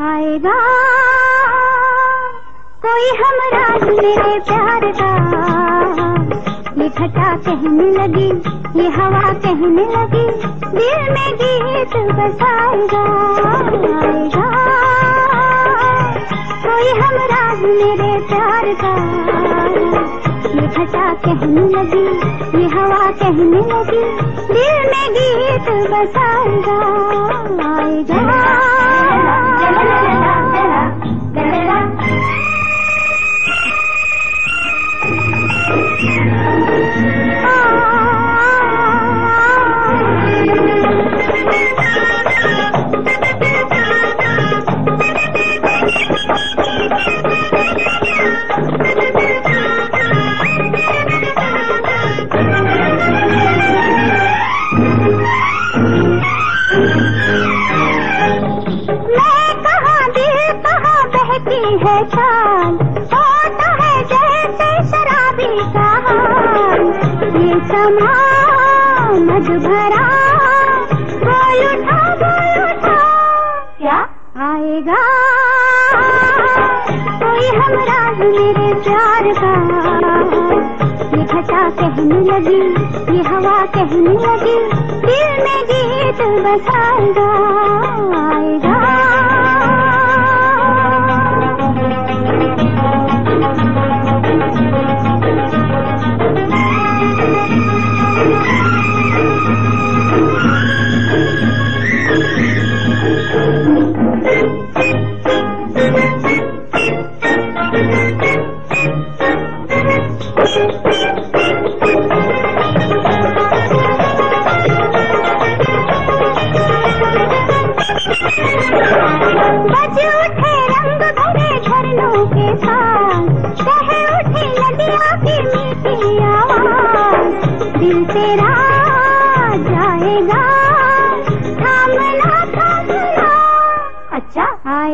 आएगा। कोई हमरा मेरे प्यार का। ये घटा कहने लगी, ये हवा कहने लगी, दिल में गीत बसाएगा। आएगा। कोई हमरा मेरे प्यार का। ये घटा कहने लगी, ये हवा कहने लगी, दिल में गीत बसाएगा। आएगा। carrera. है चाल होता है जैसे शराबी का हाल ये समा मध भरा बोल उठा बोल उठा। क्या? आएगा। कोई हमरा मेरे प्यार का। ये घटा कहने लगी, ये हवा कहने लगी, दिल में गीत बसाएगा। आएगा।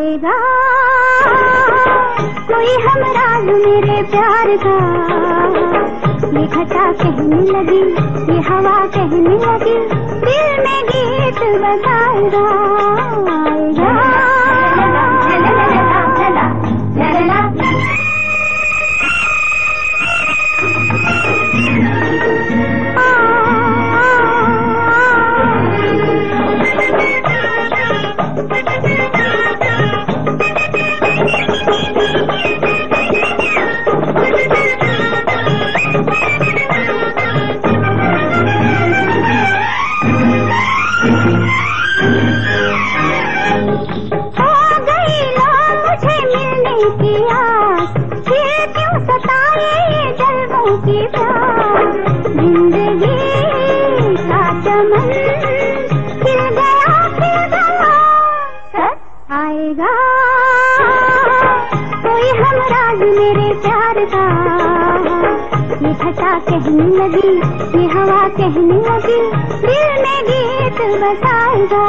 आएगा कोई हमराज मेरे प्यार का। ये घटा कहने लगी, ये हवा कहने लगी, दिल में गीत बजाएगा की की कोई कहने लगी ये हवा कहने लगी दिल में गीत बसाएगा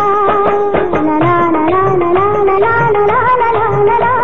ला ला ला ला ला ला ला ला ला ला ला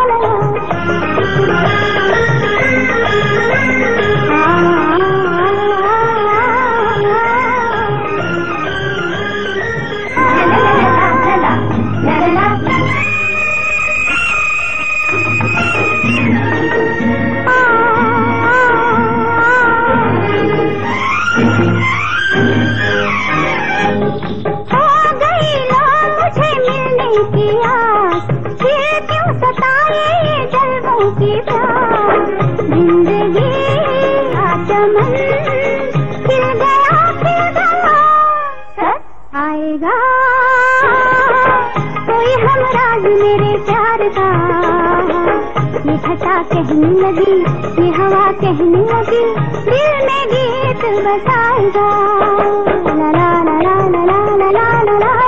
आएगा कोई हमराज मेरे प्यार का। ये घटा कहने लगी, ये हवा कहने लगी, दिल में गीत बसाएगा। ला ला ला ला ला ला ला ला।